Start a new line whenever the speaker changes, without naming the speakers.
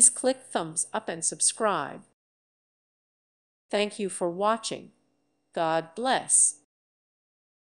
Please click thumbs up and subscribe. Thank you for watching. God bless.